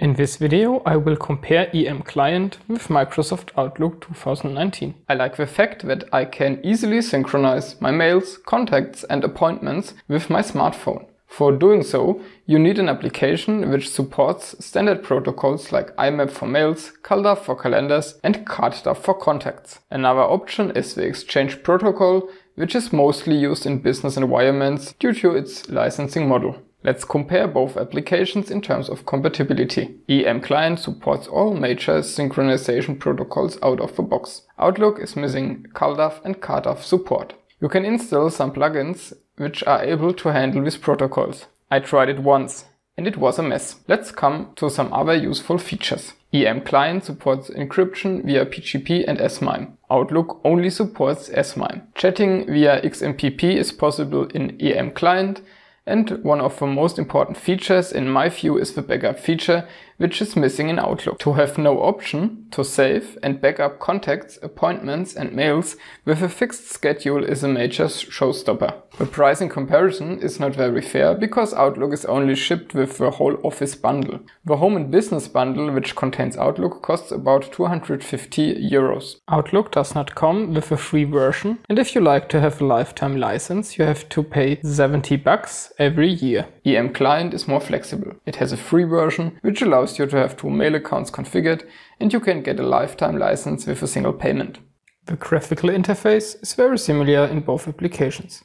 In this video I will compare EM Client with Microsoft Outlook 2019. I like the fact that I can easily synchronize my mails, contacts and appointments with my smartphone. For doing so, you need an application which supports standard protocols like IMAP for mails, CalDAV for calendars and CardDAV for contacts. Another option is the Exchange protocol, which is mostly used in business environments due to its licensing model. Let's compare both applications in terms of compatibility. EM Client supports all major synchronization protocols out of the box. Outlook is missing CalDAV and CardDAV support. You can install some plugins which are able to handle these protocols. I tried it once and it was a mess. Let's come to some other useful features. EM Client supports encryption via PGP and SMIME. Outlook only supports SMIME. Chatting via XMPP is possible in EM Client and one of the most important features in my view is the backup feature, which is missing in Outlook. To have no option to save and backup contacts, appointments and mails with a fixed schedule is a major showstopper. The pricing comparison is not very fair because Outlook is only shipped with the whole Office bundle. The Home and Business bundle, which contains Outlook, costs about 250 euros. Outlook does not come with a free version and if you like to have a lifetime license, you have to pay 70 bucks every year. EM Client is more flexible. It has a free version, which allows you to have two mail accounts configured, and you can get a lifetime license with a single payment. The graphical interface is very similar in both applications.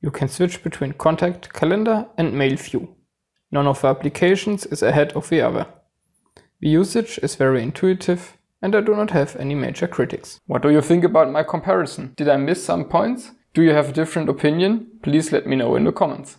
You can switch between contact, calendar and mail view. None of the applications is ahead of the other. The usage is very intuitive and I do not have any major critics. What do you think about my comparison? Did I miss some points? Do you have a different opinion? Please let me know in the comments.